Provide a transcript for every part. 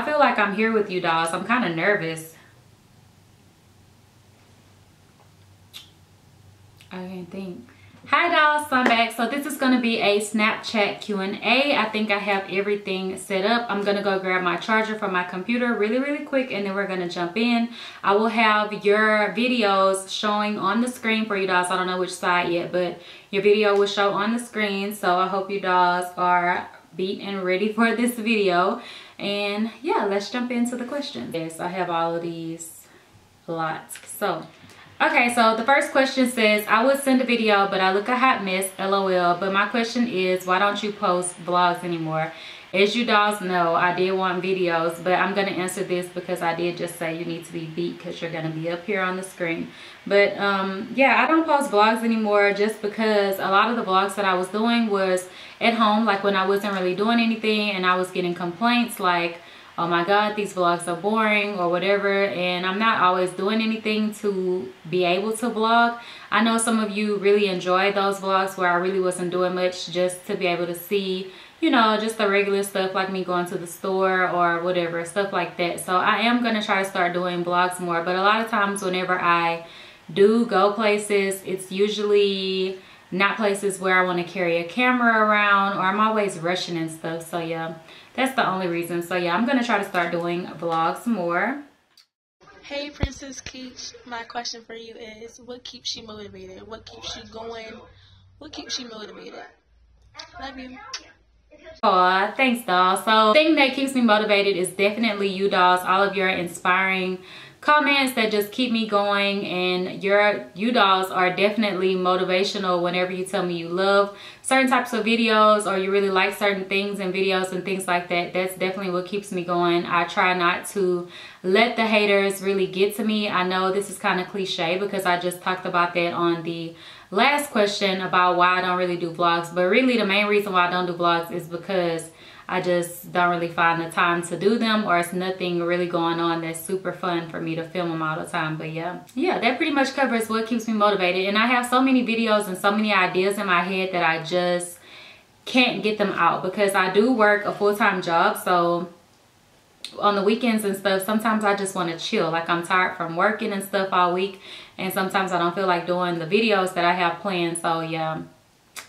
I feel like I'm here with you dolls. I'm kind of nervous. I can't think. Hi dolls, I'm back. So this is going to be a Snapchat Q&A. I think I have everything set up. I'm going to go grab my charger from my computer really, really quick and then we're going to jump in. I will have your videos showing on the screen for you dolls. I don't know which side yet, but your video will show on the screen. So I hope you dolls are beat and ready for this video. And yeah, let's jump into the questions. Yes, I have all of these lots. So Okay, so the first question says, I would send a video, but I look a hot mess, lol. But my question is, why don't you post vlogs anymore? As you dolls know, I did want videos, but I'm going to answer this because I did just say you need to be beat because you're going to be up here on the screen. But um, yeah, I don't post vlogs anymore just because a lot of the vlogs that I was doing was at home, like when I wasn't really doing anything and I was getting complaints like, oh my god these vlogs are boring or whatever and i'm not always doing anything to be able to vlog i know some of you really enjoy those vlogs where i really wasn't doing much just to be able to see you know just the regular stuff like me going to the store or whatever stuff like that. So i am going to try to start doing vlogs more but a lot of times whenever i do go places it's usually not places where i want to carry a camera around or i'm always rushing and stuff. So yeah that's the only reason. So yeah i'm gonna try to start doing vlogs more. Hey princess Kooch my question for you is what keeps you motivated? What keeps you going? What keeps you motivated? Love you Oh, thanks, doll. So, thing that keeps me motivated is definitely you, dolls. All of your inspiring comments that just keep me going and your you dolls are definitely motivational whenever you tell me you love certain types of videos or you really like certain things and videos and things like that that's definitely what keeps me going i try not to let the haters really get to me i know this is kind of cliche because i just talked about that on the last question about why i don't really do vlogs but really the main reason why i don't do vlogs is because I just don't really find the time to do them or it's nothing really going on that's super fun for me to film them all the time. But yeah, yeah, that pretty much covers what keeps me motivated. And I have so many videos and so many ideas in my head that I just can't get them out because I do work a full-time job. So on the weekends and stuff, sometimes I just want to chill. Like I'm tired from working and stuff all week. And sometimes I don't feel like doing the videos that I have planned. So yeah,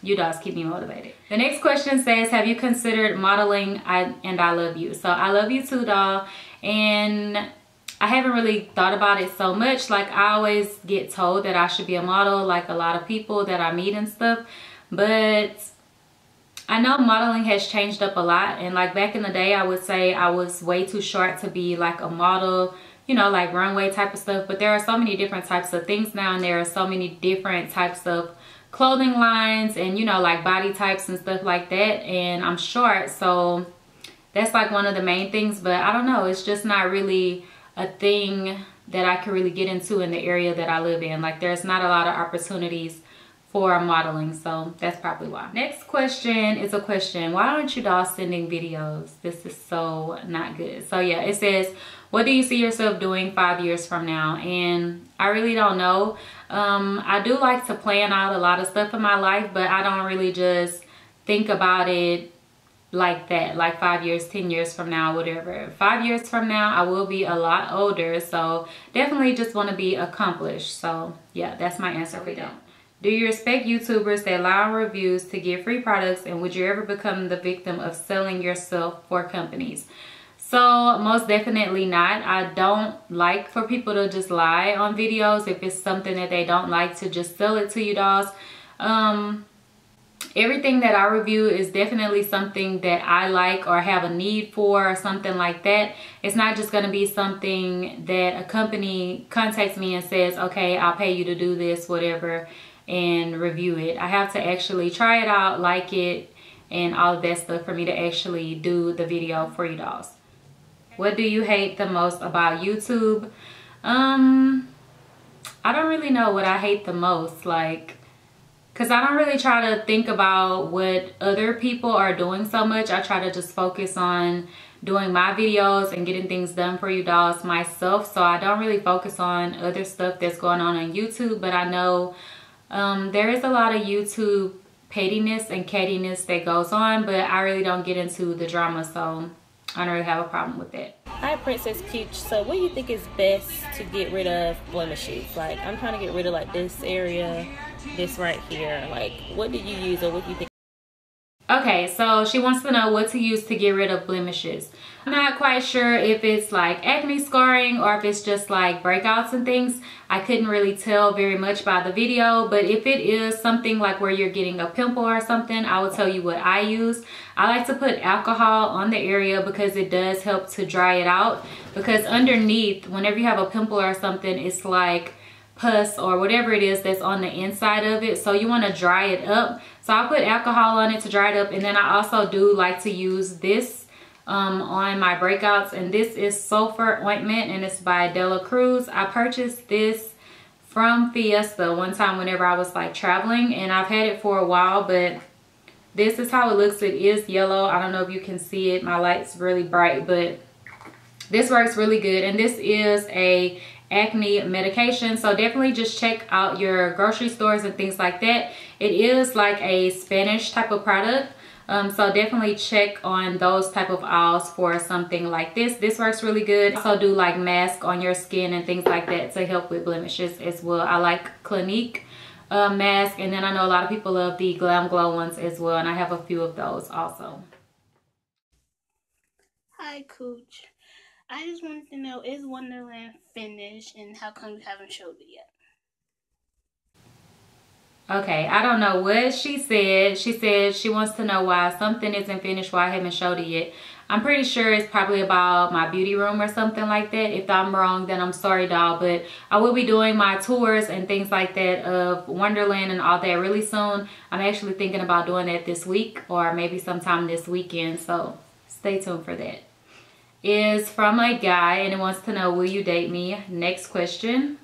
you guys keep me motivated. The next question says, have you considered modeling I, and I love you? So I love you too, doll. And I haven't really thought about it so much. Like I always get told that I should be a model like a lot of people that I meet and stuff. But I know modeling has changed up a lot. And like back in the day, I would say I was way too short to be like a model you know, like runway type of stuff. But there are so many different types of things now and there are so many different types of clothing lines and you know like body types and stuff like that and I'm short so that's like one of the main things but I don't know it's just not really a thing that I can really get into in the area that I live in. Like there's not a lot of opportunities for modeling so that's probably why. Next question is a question why aren't you all sending videos? This is so not good. So yeah it says what do you see yourself doing five years from now? And i really don't know. Um, i do like to plan out a lot of stuff in my life but i don't really just think about it like that like five years ten years from now whatever. Five years from now i will be a lot older so definitely just want to be accomplished. So yeah that's my answer for that. Do you respect youtubers that lie on reviews to get free products and would you ever become the victim of selling yourself for companies so most definitely not. I don't like for people to just lie on videos if it's something that they don't like to just sell it to you dolls. Um, everything that I review is definitely something that I like or have a need for or something like that. It's not just going to be something that a company contacts me and says, okay, I'll pay you to do this, whatever, and review it. I have to actually try it out, like it, and all of that stuff for me to actually do the video for you dolls. What do you hate the most about YouTube? Um, I don't really know what I hate the most. Like, because I don't really try to think about what other people are doing so much. I try to just focus on doing my videos and getting things done for you dolls myself. So I don't really focus on other stuff that's going on on YouTube. But I know um, there is a lot of YouTube pettiness and cattiness that goes on. But I really don't get into the drama. So I don't really have a problem with that. Hi, Princess Peach. So, what do you think is best to get rid of blemishes? Like, I'm trying to get rid of like this area, this right here. Like, what do you use or what do you think? Okay, so she wants to know what to use to get rid of blemishes. I'm not quite sure if it's like acne scarring or if it's just like breakouts and things. I couldn't really tell very much by the video, but if it is something like where you're getting a pimple or something, I will tell you what I use. I like to put alcohol on the area because it does help to dry it out because underneath, whenever you have a pimple or something, it's like pus or whatever it is that's on the inside of it. So you want to dry it up. So I put alcohol on it to dry it up. And then I also do like to use this um, on my breakouts. And this is sulfur ointment and it's by De La Cruz. I purchased this from Fiesta one time whenever I was like traveling. And I've had it for a while, but this is how it looks. It is yellow. I don't know if you can see it. My light's really bright, but this works really good. And this is a acne medication. So definitely just check out your grocery stores and things like that. It is like a Spanish type of product. Um, so definitely check on those type of aisles for something like this. This works really good. Also do like mask on your skin and things like that to help with blemishes as well. I like Clinique uh, mask and then I know a lot of people love the GlamGlow ones as well and I have a few of those also. Hi Kooch. I just wanted to know, is Wonderland finished and how come you haven't showed it yet? Okay, I don't know what she said. She said she wants to know why something isn't finished, why I haven't showed it yet. I'm pretty sure it's probably about my beauty room or something like that. If I'm wrong, then I'm sorry, doll. But I will be doing my tours and things like that of Wonderland and all that really soon. I'm actually thinking about doing that this week or maybe sometime this weekend. So stay tuned for that is from a guy and it wants to know, will you date me? Next question.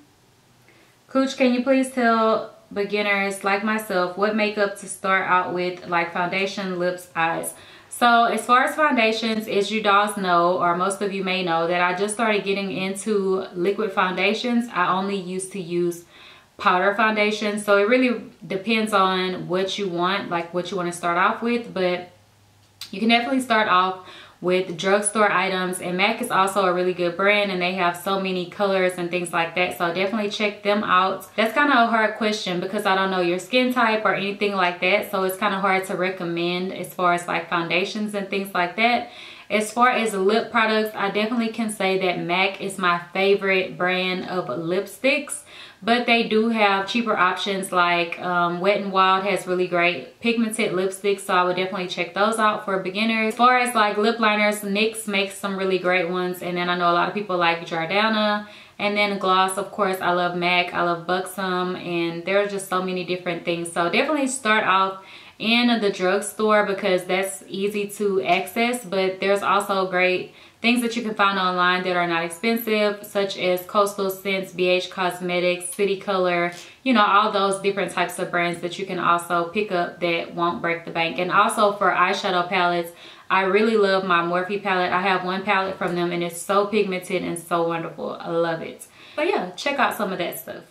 Kooch, can you please tell beginners like myself what makeup to start out with like foundation, lips, eyes? So as far as foundations, as you dolls know, or most of you may know, that I just started getting into liquid foundations. I only used to use powder foundation. So it really depends on what you want, like what you want to start off with. But you can definitely start off with drugstore items and MAC is also a really good brand and they have so many colors and things like that so definitely check them out. That's kind of a hard question because I don't know your skin type or anything like that so it's kind of hard to recommend as far as like foundations and things like that. As far as lip products I definitely can say that MAC is my favorite brand of lipsticks but they do have cheaper options like um, Wet n Wild has really great pigmented lipsticks so I would definitely check those out for beginners. As far as like lip liners, NYX makes some really great ones and then I know a lot of people like Jordana and then gloss of course I love MAC, I love Buxom and there's just so many different things so definitely start off in the drugstore because that's easy to access but there's also great Things that you can find online that are not expensive, such as Coastal Scents, BH Cosmetics, City Color, you know, all those different types of brands that you can also pick up that won't break the bank. And also for eyeshadow palettes, I really love my Morphe palette. I have one palette from them and it's so pigmented and so wonderful. I love it. But yeah, check out some of that stuff.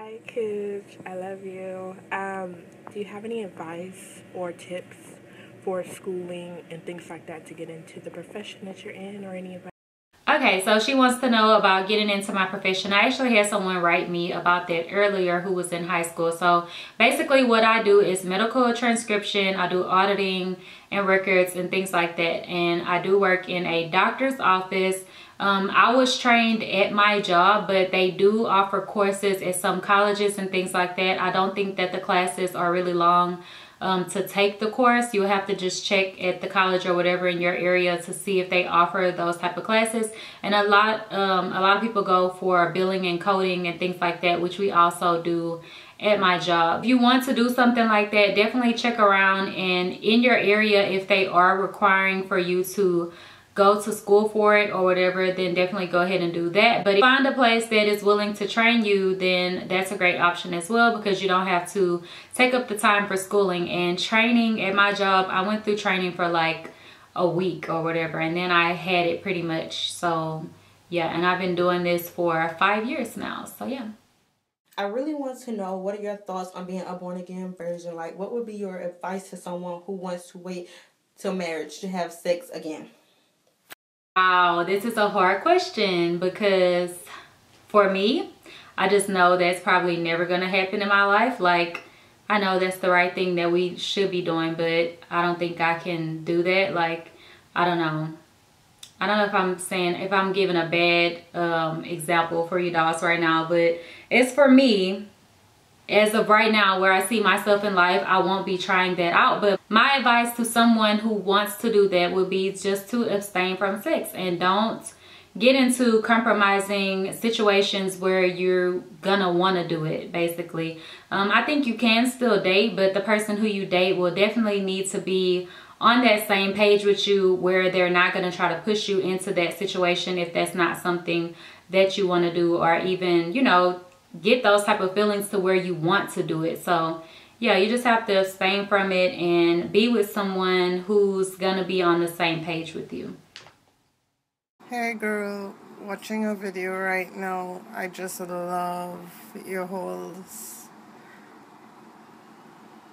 Hi Kooch, I love you. Um, do you have any advice or tips for schooling and things like that to get into the profession that you're in or any of that? Okay, so she wants to know about getting into my profession. I actually had someone write me about that earlier who was in high school. So basically what I do is medical transcription. I do auditing and records and things like that. And I do work in a doctor's office. Um, I was trained at my job, but they do offer courses at some colleges and things like that. I don't think that the classes are really long um, to take the course. You'll have to just check at the college or whatever in your area to see if they offer those type of classes. And a lot, um, a lot of people go for billing and coding and things like that, which we also do at my job. If you want to do something like that, definitely check around and in your area if they are requiring for you to go to school for it or whatever, then definitely go ahead and do that. But find a place that is willing to train you, then that's a great option as well because you don't have to take up the time for schooling. And training at my job, I went through training for like a week or whatever and then I had it pretty much. So yeah, and I've been doing this for five years now. So yeah. I really want to know what are your thoughts on being a born again virgin? Like, what would be your advice to someone who wants to wait till marriage to have sex again? Wow, this is a hard question because for me, I just know that's probably never gonna happen in my life. Like, I know that's the right thing that we should be doing, but I don't think I can do that. Like, I don't know. I don't know if I'm saying, if I'm giving a bad um, example for you dolls right now, but it's for me, as of right now where I see myself in life, I won't be trying that out. But my advice to someone who wants to do that would be just to abstain from sex and don't get into compromising situations where you're gonna want to do it basically um, i think you can still date but the person who you date will definitely need to be on that same page with you where they're not to try to push you into that situation if that's not something that you want to do or even you know get those type of feelings to where you want to do it so yeah you just have to abstain from it and be with someone who's gonna be on the same page with you Hey girl, watching a video right now. I just love your holes.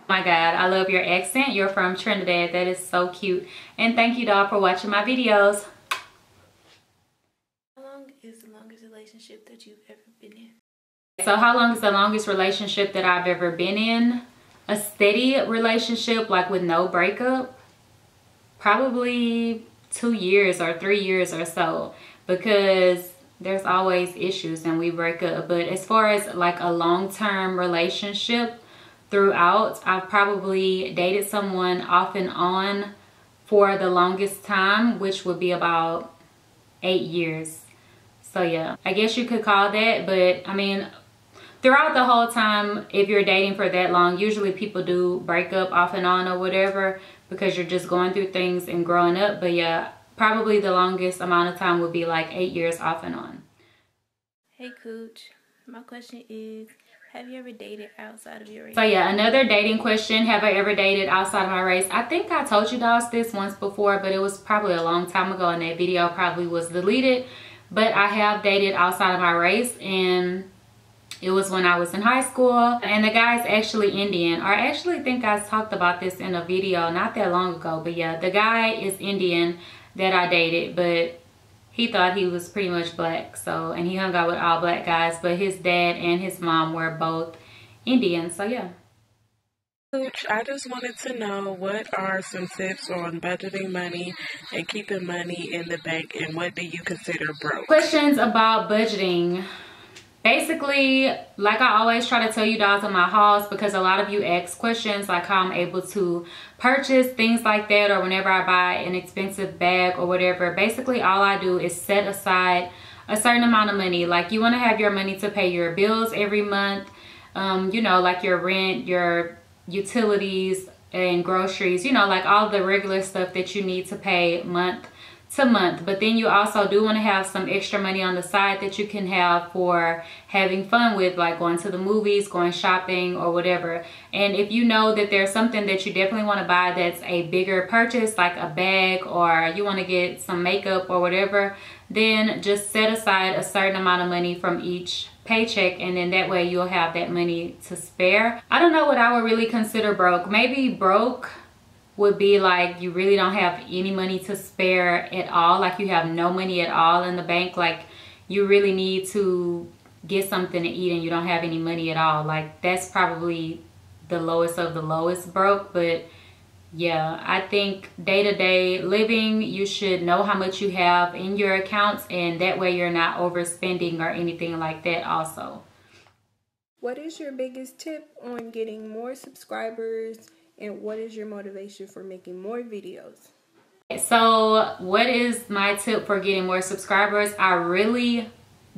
my god i love your accent you're from trinidad that is so cute and thank you doll for watching my videos How long is the longest relationship that you've ever been in? So how long is the longest relationship that i've ever been in? A steady relationship like with no breakup? Probably two years or three years or so because there's always issues and we break up. But as far as like a long-term relationship throughout i've probably dated someone off and on for the longest time which would be about eight years. So yeah. I guess you could call that but i mean throughout the whole time if you're dating for that long usually people do break up off and on or whatever because you're just going through things and growing up. But yeah, probably the longest amount of time would be like eight years off and on. Hey, Kooch. My question is, have you ever dated outside of your race? So yeah, another dating question. Have I ever dated outside of my race? I think I told you guys this once before, but it was probably a long time ago and that video probably was deleted. But I have dated outside of my race and it was when I was in high school and the guy's actually Indian. Or I actually think I talked about this in a video not that long ago. But yeah, the guy is Indian that I dated, but he thought he was pretty much black. So, and he hung out with all black guys, but his dad and his mom were both Indian. So yeah. I just wanted to know what are some tips on budgeting money and keeping money in the bank and what do you consider broke? Questions about budgeting basically like i always try to tell you guys in my hauls because a lot of you ask questions like how i'm able to purchase things like that or whenever i buy an expensive bag or whatever. Basically all i do is set aside a certain amount of money. Like you want to have your money to pay your bills every month um, you know like your rent your utilities and groceries you know like all the regular stuff that you need to pay month to month but then you also do want to have some extra money on the side that you can have for having fun with like going to the movies going shopping or whatever. And if you know that there's something that you definitely want to buy that's a bigger purchase like a bag or you want to get some makeup or whatever then just set aside a certain amount of money from each paycheck and then that way you'll have that money to spare. I don't know what i would really consider broke. Maybe broke would be like you really don't have any money to spare at all. Like you have no money at all in the bank. Like you really need to get something to eat and you don't have any money at all. Like that's probably the lowest of the lowest broke but yeah i think day-to-day -day living you should know how much you have in your accounts and that way you're not overspending or anything like that also. What is your biggest tip on getting more subscribers and what is your motivation for making more videos? So what is my tip for getting more subscribers? I really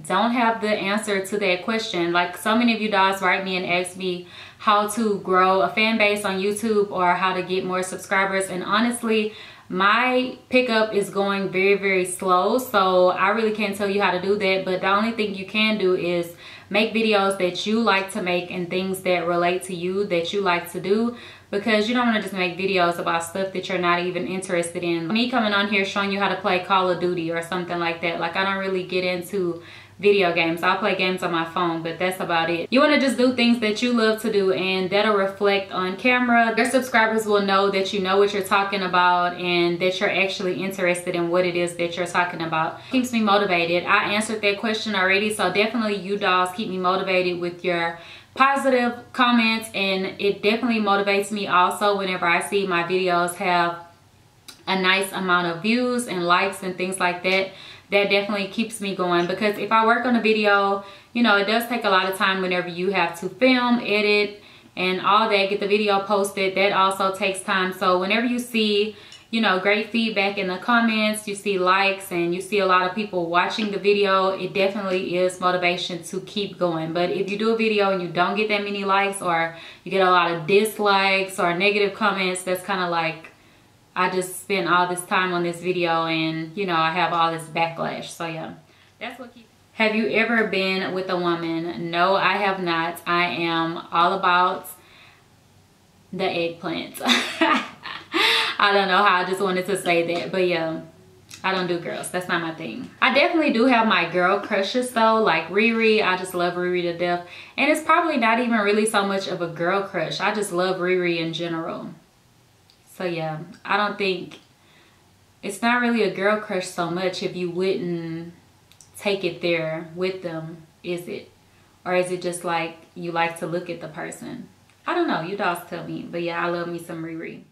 don't have the answer to that question. Like so many of you guys write me and ask me how to grow a fan base on YouTube or how to get more subscribers. And honestly, my pickup is going very, very slow. So I really can't tell you how to do that. But the only thing you can do is make videos that you like to make and things that relate to you that you like to do because you don't want to just make videos about stuff that you're not even interested in. Me coming on here showing you how to play Call of Duty or something like that. Like I don't really get into video games. I'll play games on my phone, but that's about it. You want to just do things that you love to do and that'll reflect on camera. Your subscribers will know that you know what you're talking about and that you're actually interested in what it is that you're talking about. Keeps me motivated. I answered that question already, so definitely you dolls keep me motivated with your positive comments and it definitely motivates me also whenever I see my videos have a nice amount of views and likes and things like that. That definitely keeps me going because if I work on a video you know it does take a lot of time whenever you have to film edit and all that get the video posted. That also takes time. So whenever you see you know great feedback in the comments. You see likes and you see a lot of people watching the video. It definitely is motivation to keep going. But if you do a video and you don't get that many likes or you get a lot of dislikes or negative comments that's kind of like I just spent all this time on this video and you know I have all this backlash. So yeah. That's what keeps have you ever been with a woman? No I have not. I am all about the eggplant I don't know how I just wanted to say that but yeah. I don't do girls that's not my thing. I definitely do have my girl crushes though like Riri I just love Riri to death. And it's probably not even really so much of a girl crush I just love Riri in general. So yeah, I don't think it's not really a girl crush so much if you wouldn't take it there with them, is it? Or is it just like you like to look at the person? I don't know. You dolls tell me. But yeah, I love me some Riri.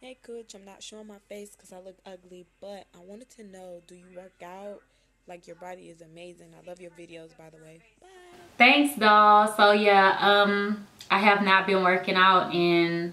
Hey, Kooch. I'm not showing my face because I look ugly, but I wanted to know do you work out? Like, your body is amazing. I love your videos, by the way. Bye. Thanks, doll. So, yeah, um, I have not been working out in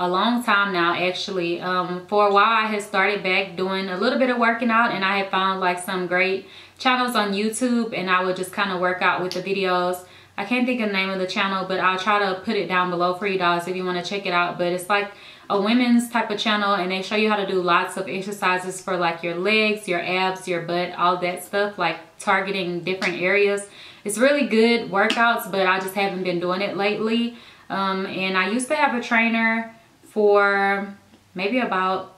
a long time now actually um, for a while i had started back doing a little bit of working out and i had found like some great channels on youtube and i would just kind of work out with the videos i can't think of the name of the channel but i'll try to put it down below for you guys if you want to check it out but it's like a women's type of channel and they show you how to do lots of exercises for like your legs your abs your butt all that stuff like targeting different areas it's really good workouts but i just haven't been doing it lately um, and i used to have a trainer for maybe about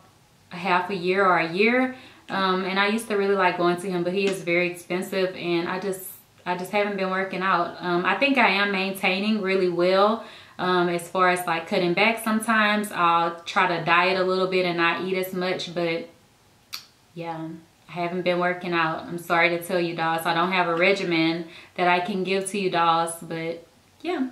a half a year or a year. Um, and I used to really like going to him, but he is very expensive and I just, I just haven't been working out. Um, I think I am maintaining really well um, as far as like cutting back sometimes. I'll try to diet a little bit and not eat as much, but yeah, I haven't been working out. I'm sorry to tell you dolls, I don't have a regimen that I can give to you dolls, but yeah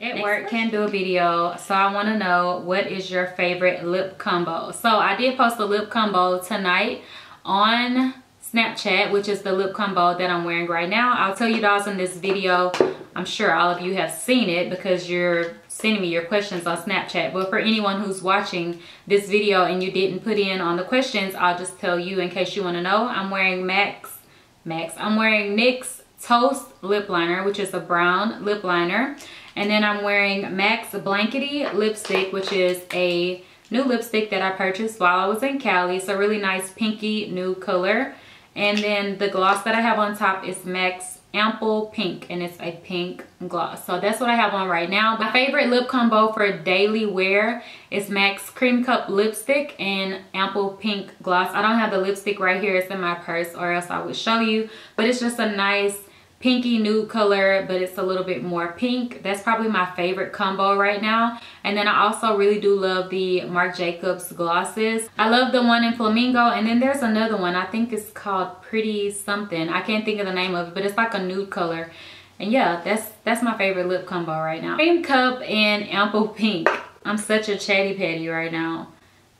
at work can do a video so i want to know what is your favorite lip combo so i did post a lip combo tonight on snapchat which is the lip combo that i'm wearing right now. I'll tell you guys in this video i'm sure all of you have seen it because you're sending me your questions on snapchat. But for anyone who's watching this video and you didn't put in on the questions i'll just tell you in case you want to know. I'm wearing MAC's MAC's. I'm wearing nyx toast lip liner which is a brown lip liner. And then I'm wearing MAC's Blankety lipstick, which is a new lipstick that I purchased while I was in Cali. It's a really nice pinky nude color. And then the gloss that I have on top is MAC's Ample Pink, and it's a pink gloss. So that's what I have on right now. My favorite lip combo for daily wear is MAC's Creme Cup Lipstick and Ample Pink Gloss. I don't have the lipstick right here. It's in my purse or else I would show you. But it's just a nice pinky nude color but it's a little bit more pink. That's probably my favorite combo right now. And then i also really do love the marc jacobs glosses. I love the one in flamingo and then there's another one. I think it's called pretty something. I can't think of the name of it but it's like a nude color. And yeah that's that's my favorite lip combo right now. Creme Cup and ample pink. I'm such a chatty patty right now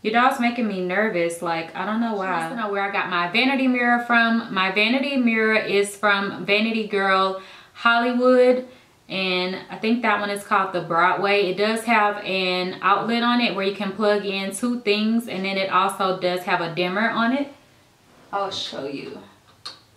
your dog's making me nervous. Like, I don't know why. I don't know where I got my vanity mirror from. My vanity mirror is from Vanity Girl Hollywood. And I think that one is called the Broadway. It does have an outlet on it where you can plug in two things. And then it also does have a dimmer on it. I'll show you.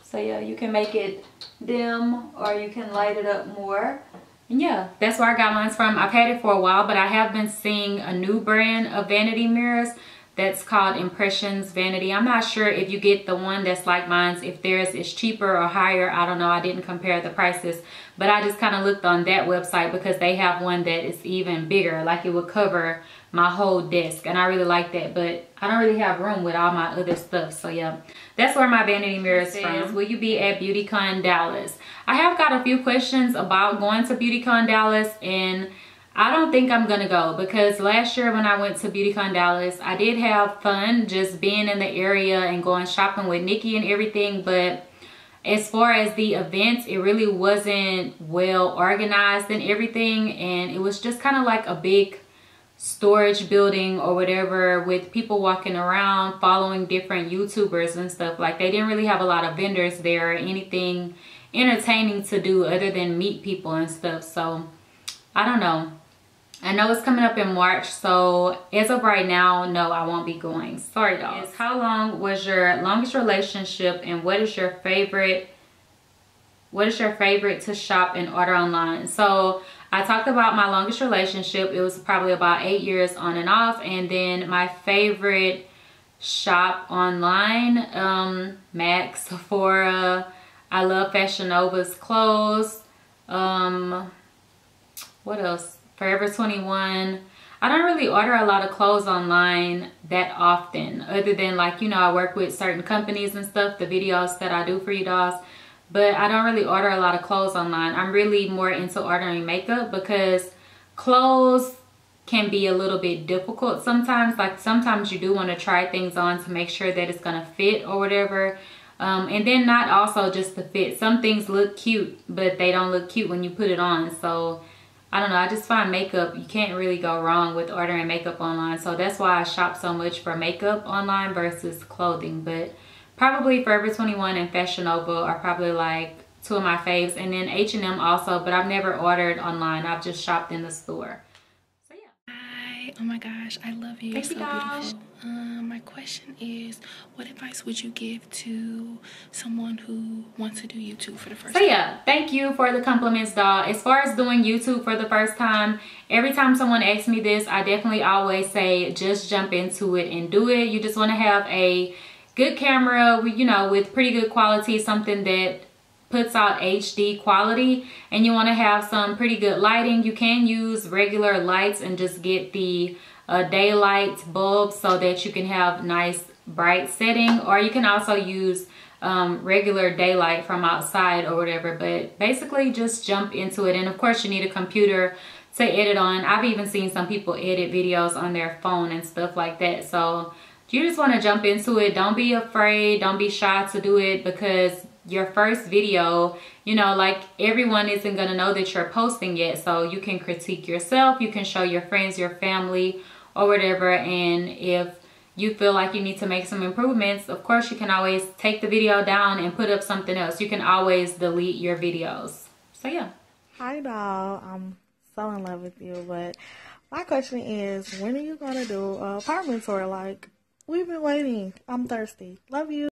So yeah, you can make it dim or you can light it up more yeah. That's where i got mine from. I've had it for a while but i have been seeing a new brand of vanity mirrors that's called impressions vanity. I'm not sure if you get the one that's like mine's if theirs is cheaper or higher. I don't know. I didn't compare the prices. But i just kind of looked on that website because they have one that is even bigger. Like it would cover my whole desk and I really like that but I don't really have room with all my other stuff so yeah that's where my vanity mirror is from. Will you be at BeautyCon Dallas? I have got a few questions about going to BeautyCon Dallas and I don't think I'm gonna go because last year when I went to BeautyCon Dallas, I did have fun just being in the area and going shopping with Nikki and everything, but as far as the events, it really wasn't well organized and everything, and it was just kind of like a big storage building or whatever with people walking around following different YouTubers and stuff. Like they didn't really have a lot of vendors there or anything entertaining to do other than meet people and stuff. So I don't know. I know it's coming up in March, so as of right now, no, I won't be going. Sorry, dolls. How long was your longest relationship and what is your favorite, what is your favorite to shop and order online? So I talked about my longest relationship. It was probably about eight years on and off. And then my favorite shop online, um, MAC, Sephora. I love Fashion Nova's clothes. Um, what else? Forever 21. I don't really order a lot of clothes online that often other than like, you know, I work with certain companies and stuff, the videos that I do for you dolls but I don't really order a lot of clothes online. I'm really more into ordering makeup because clothes can be a little bit difficult sometimes. Like sometimes you do want to try things on to make sure that it's going to fit or whatever. Um, and then not also just the fit. Some things look cute, but they don't look cute when you put it on. So I don't know. I just find makeup, you can't really go wrong with ordering makeup online. So that's why I shop so much for makeup online versus clothing. But probably Forever 21 and Fashion Nova are probably like two of my faves. And then H&M also, but I've never ordered online. I've just shopped in the store. So yeah. Hi. Oh my gosh, I love you. Thank You're so beautiful. Um, my question is, what advice would you give to someone who wants to do YouTube for the first so, time? So yeah, thank you for the compliments, doll. As far as doing YouTube for the first time, every time someone asks me this, I definitely always say, just jump into it and do it. You just want to have a good camera, you know, with pretty good quality, something that puts out HD quality and you want to have some pretty good lighting. You can use regular lights and just get the uh, daylight bulb so that you can have nice bright setting or you can also use um, regular daylight from outside or whatever but basically just jump into it and of course you need a computer to edit on. I've even seen some people edit videos on their phone and stuff like that so you just want to jump into it. Don't be afraid. Don't be shy to do it because your first video you know like everyone isn't going to know that you're posting yet so you can critique yourself you can show your friends your family or whatever. And if you feel like you need to make some improvements of course you can always take the video down and put up something else. You can always delete your videos. So yeah. Hi doll i'm so in love with you but my question is when are you gonna do a apartment tour like We've been waiting. I'm thirsty. Love you.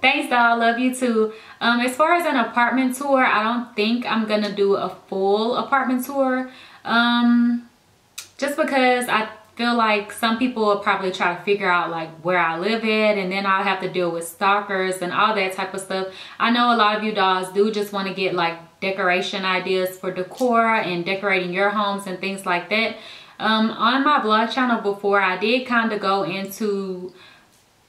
Thanks, doll. Love you too. Um, as far as an apartment tour, I don't think I'm gonna do a full apartment tour. Um, just because I feel like some people will probably try to figure out like where I live at and then I'll have to deal with stalkers and all that type of stuff. I know a lot of you dolls do just want to get like decoration ideas for decor and decorating your homes and things like that. Um, on my vlog channel before, I did kind of go into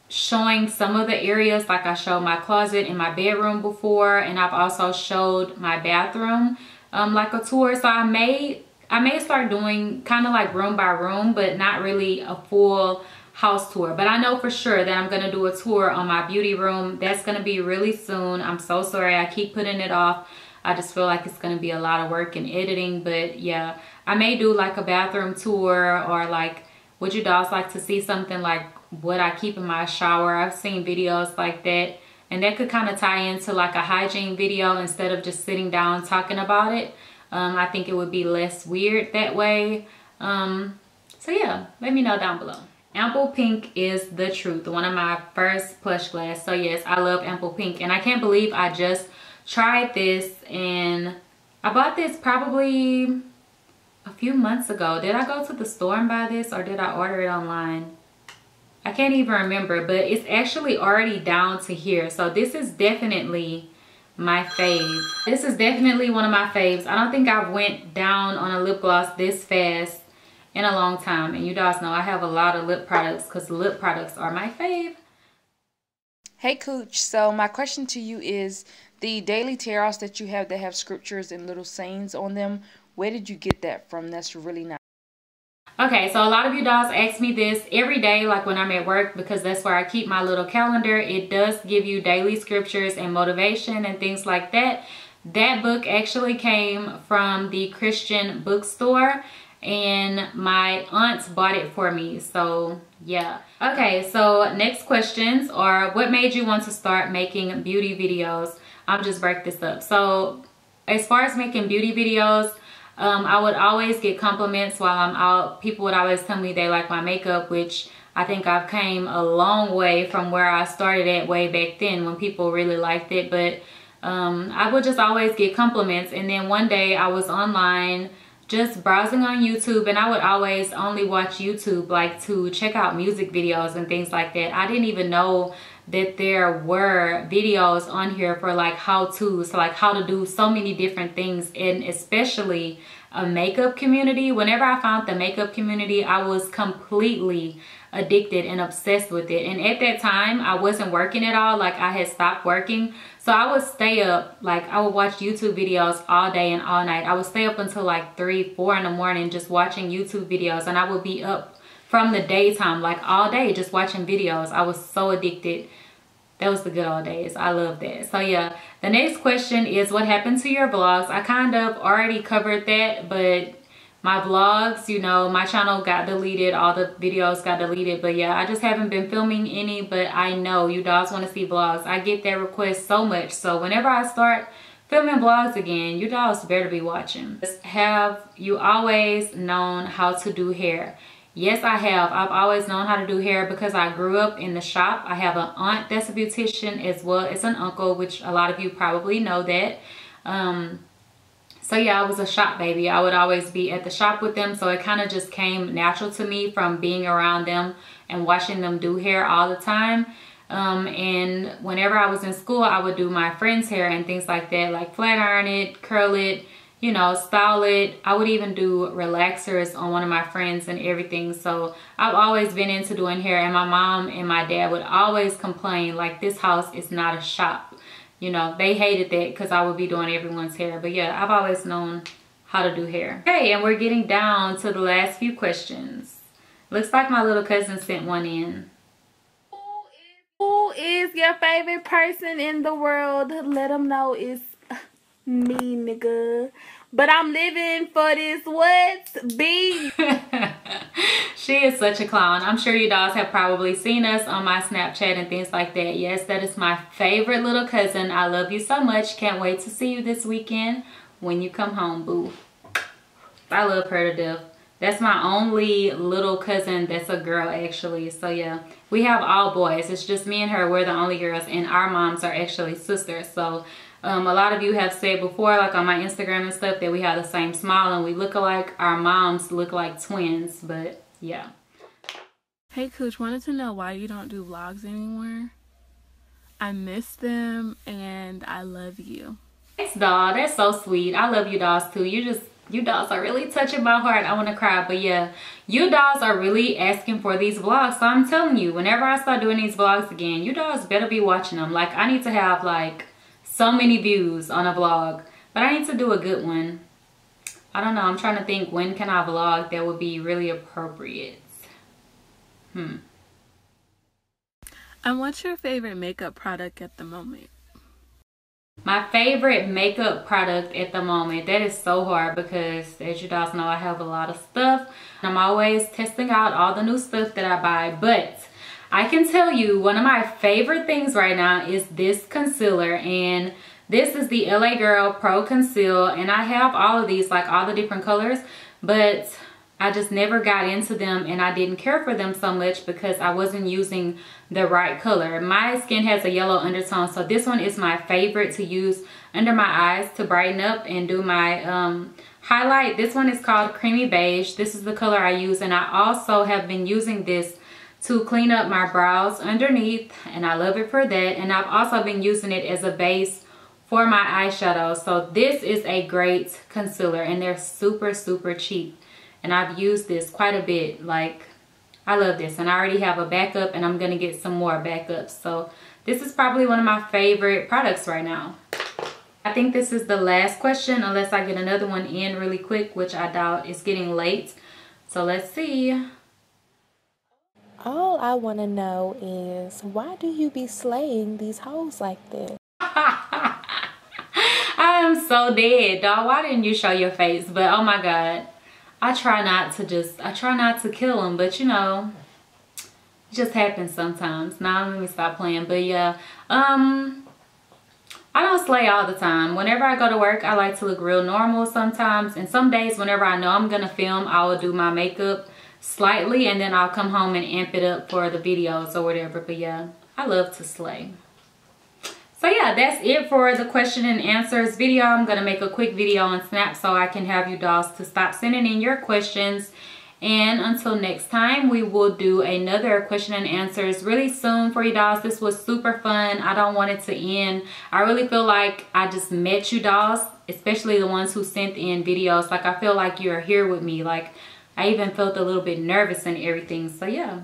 showing some of the areas like I showed my closet in my bedroom before and I've also showed my bathroom um, like a tour. So I may I may start doing kind of like room by room but not really a full house tour. But I know for sure that I'm gonna do a tour on my beauty room. That's gonna be really soon. I'm so sorry. I keep putting it off I just feel like it's gonna be a lot of work and editing but yeah I may do like a bathroom tour or like would you dolls like to see something like what I keep in my shower. I've seen videos like that and that could kind of tie into like a hygiene video instead of just sitting down talking about it. Um, I think it would be less weird that way. Um, so yeah, let me know down below. Ample Pink is the truth. One of my first Plushglass. So yes, I love Ample Pink. And I can't believe I just tried this and I bought this probably a few months ago. Did I go to the store and buy this or did I order it online? I can't even remember, but it's actually already down to here. So this is definitely my fave. This is definitely one of my faves. I don't think I've went down on a lip gloss this fast in a long time. And you guys know I have a lot of lip products because lip products are my fave. Hey Kooch, so my question to you is the daily tear-offs that you have that have scriptures and little sayings on them, where did you get that from? That's really nice. Okay, so a lot of you dolls ask me this every day, like when I'm at work, because that's where I keep my little calendar. It does give you daily scriptures and motivation and things like that. That book actually came from the Christian bookstore and my aunts bought it for me. So yeah. Okay, so next questions are what made you want to start making beauty videos? I'll just break this up. So as far as making beauty videos, um, I would always get compliments while I'm out. People would always tell me they like my makeup, which I think I've came a long way from where I started at way back then when people really liked it. But um, I would just always get compliments. And then one day I was online just browsing on YouTube and I would always only watch YouTube like to check out music videos and things like that. I didn't even know that there were videos on here for like how to's so like how to do so many different things. And especially a makeup community. Whenever i found the makeup community i was completely addicted and obsessed with it. And at that time i wasn't working at all. Like i had stopped working. So i would stay up. Like i would watch youtube videos all day and all night. I would stay up until like three four in the morning just watching youtube videos. And i would be up from the daytime, like all day, just watching videos. I was so addicted. That was the good old days. I love that. So yeah, the next question is what happened to your vlogs? I kind of already covered that, but my vlogs, you know, my channel got deleted. All the videos got deleted. But yeah, I just haven't been filming any, but I know you dogs want to see vlogs. I get that request so much. So whenever I start filming vlogs again, you dogs better be watching. Have you always known how to do hair? Yes, I have. I've always known how to do hair because I grew up in the shop. I have an aunt that's a beautician as well as an uncle, which a lot of you probably know that. Um, so yeah, I was a shop baby. I would always be at the shop with them. So it kind of just came natural to me from being around them and watching them do hair all the time. Um, and whenever I was in school, I would do my friend's hair and things like that, like flat iron it, curl it, you know, style it. I would even do relaxers on one of my friends and everything. So I've always been into doing hair and my mom and my dad would always complain like this house is not a shop. You know, they hated that because I would be doing everyone's hair. But yeah, I've always known how to do hair. Okay, and we're getting down to the last few questions. Looks like my little cousin sent one in. Who is your favorite person in the world? Let them know it's me, nigga. But I'm living for this what? B. she is such a clown. I'm sure you dolls have probably seen us on my Snapchat and things like that. Yes, that is my favorite little cousin. I love you so much. Can't wait to see you this weekend when you come home, boo. I love her to death. That's my only little cousin that's a girl actually. So yeah, we have all boys. It's just me and her. We're the only girls and our moms are actually sisters. So um, a lot of you have said before, like on my Instagram and stuff, that we have the same smile and we look alike. Our moms look like twins, but yeah. Hey, Kooch, wanted to know why you don't do vlogs anymore. I miss them and I love you. Thanks, doll. That's so sweet. I love you dolls too. You just, you dolls are really touching my heart. I want to cry, but yeah, you dolls are really asking for these vlogs. So I'm telling you, whenever I start doing these vlogs again, you dolls better be watching them. Like, I need to have like so many views on a vlog but i need to do a good one. I don't know i'm trying to think when can i vlog that would be really appropriate. Hmm. And what's your favorite makeup product at the moment? My favorite makeup product at the moment that is so hard because as you guys know i have a lot of stuff. I'm always testing out all the new stuff that i buy but I can tell you one of my favorite things right now is this concealer and this is the LA Girl Pro Conceal and I have all of these like all the different colors but I just never got into them and I didn't care for them so much because I wasn't using the right color. My skin has a yellow undertone so this one is my favorite to use under my eyes to brighten up and do my um, highlight. This one is called Creamy Beige. This is the color I use and I also have been using this to clean up my brows underneath and I love it for that and I've also been using it as a base for my eyeshadow so this is a great concealer and they're super super cheap and I've used this quite a bit. Like, I love this. And I already have a backup and I'm to get some more backups. So this is probably one of my favorite products right now. I think this is the last question unless I get another one in really quick, which I doubt is getting late. So let's see. I want to know is why do you be slaying these hoes like this? I am so dead, dog. Why didn't you show your face? But oh my God. I try not to just, I try not to kill them, but you know, it just happens sometimes. Now let me stop playing. But yeah, um, I don't slay all the time. Whenever I go to work, I like to look real normal sometimes. And some days, whenever I know I'm to film, I will do my makeup slightly. And then I'll come home and amp it up for the videos or whatever. But yeah, I love to slay. So yeah, that's it for the question and answers video. I'm going to make a quick video on Snap so I can have you dolls to stop sending in your questions. And until next time, we will do another question and answers really soon for you dolls. This was super fun. I don't want it to end. I really feel like I just met you dolls, especially the ones who sent in videos. Like I feel like you're here with me. Like I even felt a little bit nervous and everything. So yeah.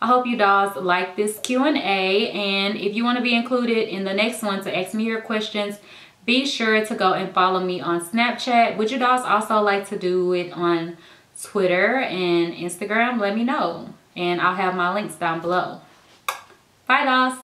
I hope you dolls like this Q&A and if you want to be included in the next one to ask me your questions, be sure to go and follow me on Snapchat. Would you dolls also like to do it on Twitter and Instagram? Let me know and I'll have my links down below. Bye dolls!